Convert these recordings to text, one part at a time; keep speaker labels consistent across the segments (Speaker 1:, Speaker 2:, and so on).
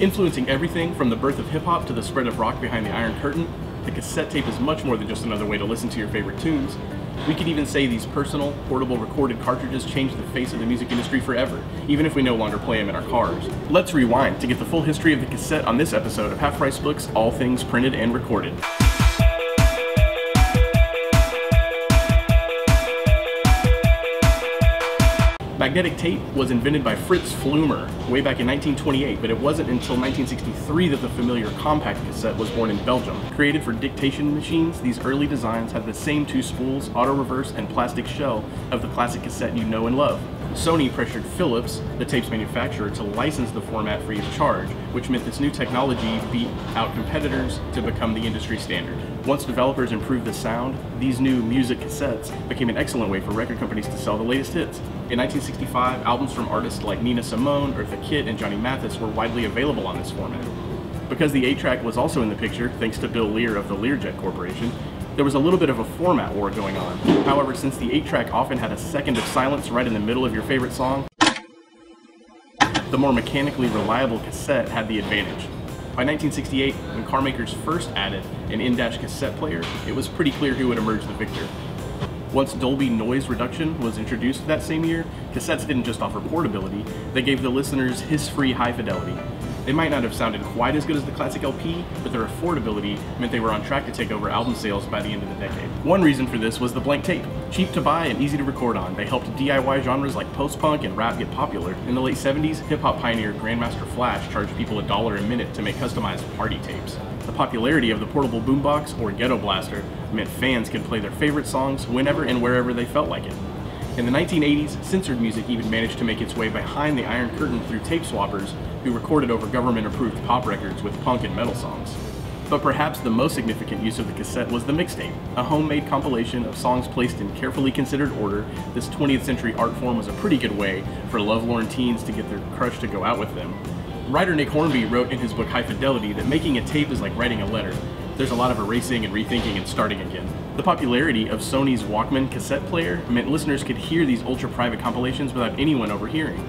Speaker 1: Influencing everything from the birth of hip hop to the spread of rock behind the Iron Curtain, the cassette tape is much more than just another way to listen to your favorite tunes. We could even say these personal, portable recorded cartridges changed the face of the music industry forever, even if we no longer play them in our cars. Let's rewind to get the full history of the cassette on this episode of Half Price Books All Things Printed and Recorded. Magnetic tape was invented by Fritz Pfleumer way back in 1928, but it wasn't until 1963 that the familiar compact cassette was born in Belgium. Created for dictation machines, these early designs had the same two spools, auto reverse, and plastic shell of the classic cassette you know and love. Sony pressured Philips, the tape's manufacturer, to license the format free of charge, which meant this new technology beat out competitors to become the industry standard. Once developers improved the sound, these new music cassettes became an excellent way for record companies to sell the latest hits. In 1965, albums from artists like Nina Simone, Eartha Kitt, and Johnny Mathis were widely available on this format. Because the 8-track was also in the picture, thanks to Bill Lear of the Learjet Corporation, there was a little bit of a format war going on. However, since the 8-track often had a second of silence right in the middle of your favorite song, the more mechanically reliable cassette had the advantage. By 1968, when car makers first added an in-dash cassette player, it was pretty clear who would emerge the victor. Once Dolby noise reduction was introduced that same year, cassettes didn't just offer portability, they gave the listeners hiss-free high fidelity. They might not have sounded quite as good as the classic LP, but their affordability meant they were on track to take over album sales by the end of the decade. One reason for this was the blank tape. Cheap to buy and easy to record on, they helped DIY genres like post-punk and rap get popular. In the late 70s, hip-hop pioneer Grandmaster Flash charged people a dollar a minute to make customized party tapes. The popularity of the portable boombox or ghetto blaster meant fans could play their favorite songs whenever and wherever they felt like it. In the 1980s, censored music even managed to make its way behind the Iron Curtain through tape swappers who recorded over government-approved pop records with punk and metal songs. But perhaps the most significant use of the cassette was the mixtape, a homemade compilation of songs placed in carefully considered order. This 20th century art form was a pretty good way for lovelorn teens to get their crush to go out with them. Writer Nick Hornby wrote in his book High Fidelity that making a tape is like writing a letter. There's a lot of erasing and rethinking and starting again. The popularity of Sony's Walkman cassette player meant listeners could hear these ultra-private compilations without anyone overhearing.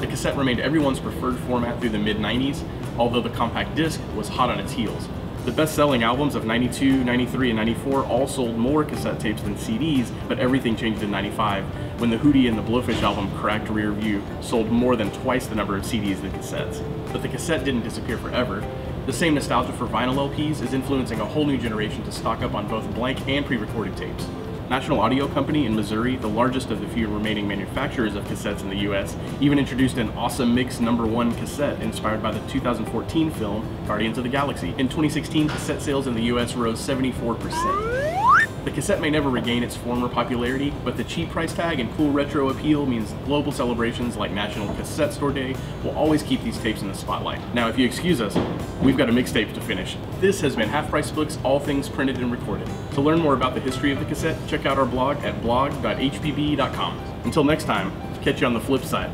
Speaker 1: The cassette remained everyone's preferred format through the mid-90s, although the compact disc was hot on its heels. The best-selling albums of 92, 93, and 94 all sold more cassette tapes than CDs, but everything changed in 95, when the Hootie and the Blowfish album Cracked Rear View sold more than twice the number of CDs than cassettes. But the cassette didn't disappear forever. The same nostalgia for vinyl LPs is influencing a whole new generation to stock up on both blank and pre-recorded tapes. National Audio Company in Missouri, the largest of the few remaining manufacturers of cassettes in the US, even introduced an awesome mix number one cassette inspired by the 2014 film Guardians of the Galaxy. In 2016, cassette sales in the US rose 74%. The cassette may never regain its former popularity, but the cheap price tag and cool retro appeal means global celebrations like National Cassette Store Day will always keep these tapes in the spotlight. Now, if you excuse us, we've got a mixtape to finish. This has been Half Price Books, all things printed and recorded. To learn more about the history of the cassette, check out our blog at blog.hpb.com. Until next time, catch you on the flip side.